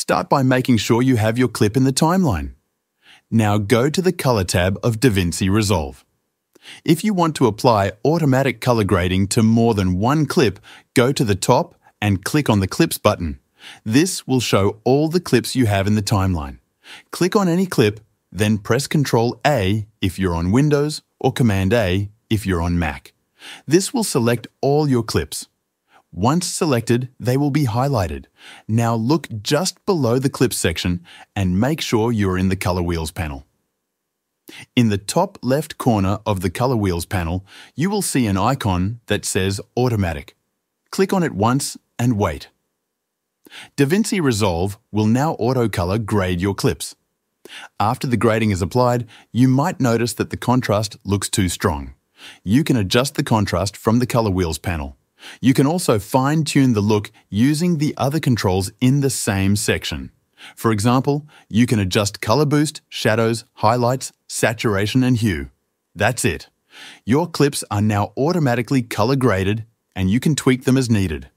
Start by making sure you have your clip in the timeline. Now go to the Color tab of DaVinci Resolve. If you want to apply automatic color grading to more than one clip, go to the top and click on the Clips button. This will show all the clips you have in the timeline. Click on any clip, then press Ctrl A if you're on Windows or Command A if you're on Mac. This will select all your clips. Once selected, they will be highlighted. Now look just below the Clips section and make sure you're in the Color Wheels panel. In the top left corner of the Color Wheels panel, you will see an icon that says Automatic. Click on it once and wait. DaVinci Resolve will now auto-color grade your clips. After the grading is applied, you might notice that the contrast looks too strong. You can adjust the contrast from the Color Wheels panel. You can also fine-tune the look using the other controls in the same section. For example, you can adjust color boost, shadows, highlights, saturation and hue. That's it. Your clips are now automatically color graded and you can tweak them as needed.